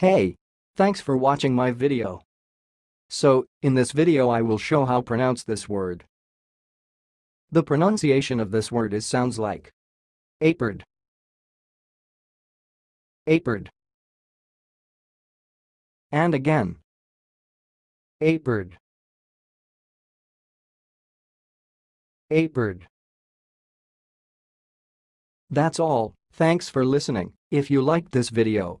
Hey! Thanks for watching my video. So, in this video I will show how pronounce this word. The pronunciation of this word is sounds like aperd aperd and again aperd aperd That's all, thanks for listening. If you liked this video,